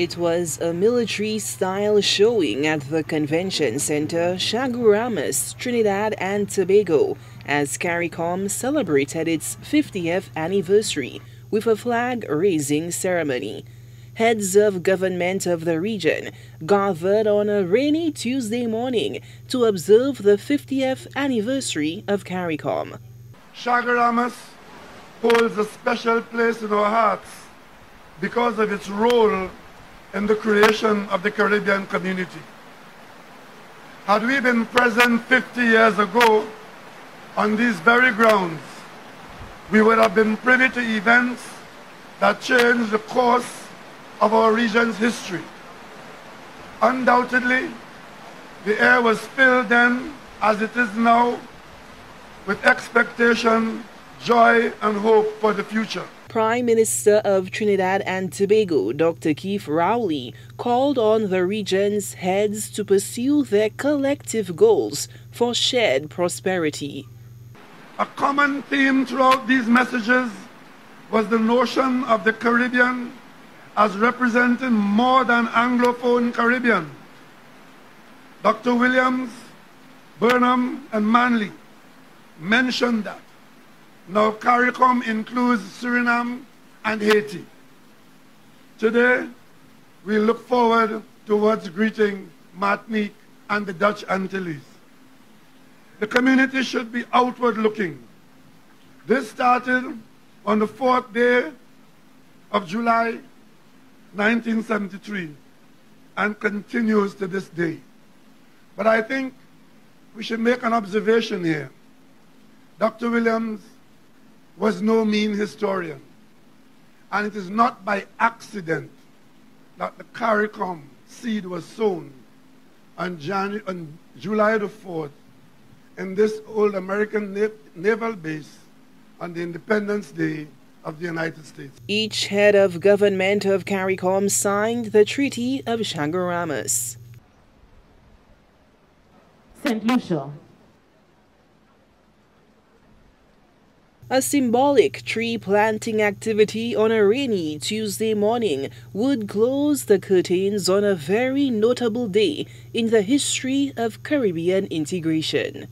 It was a military-style showing at the convention center Chaguaramas, Trinidad and Tobago, as CARICOM celebrated its 50th anniversary with a flag-raising ceremony. Heads of government of the region gathered on a rainy Tuesday morning to observe the 50th anniversary of CARICOM. Chaguaramas holds a special place in our hearts because of its role in the creation of the Caribbean community. Had we been present 50 years ago on these very grounds, we would have been privy to events that changed the course of our region's history. Undoubtedly, the air was filled then, as it is now, with expectation, joy, and hope for the future. Prime Minister of Trinidad and Tobago, Dr. Keith Rowley, called on the region's heads to pursue their collective goals for shared prosperity. A common theme throughout these messages was the notion of the Caribbean as representing more than Anglophone Caribbean. Dr. Williams, Burnham, and Manley mentioned that. Now CARICOM includes Suriname and Haiti. Today, we look forward towards greeting Martinique and the Dutch Antilles. The community should be outward looking. This started on the fourth day of July 1973 and continues to this day. But I think we should make an observation here. Dr. Williams was no mean historian. And it is not by accident that the CARICOM seed was sown on, January, on July the 4th in this old American naval base on the Independence Day of the United States. Each head of government of CARICOM signed the Treaty of Chaguaramas. St. Lucia. A symbolic tree planting activity on a rainy Tuesday morning would close the curtains on a very notable day in the history of Caribbean integration.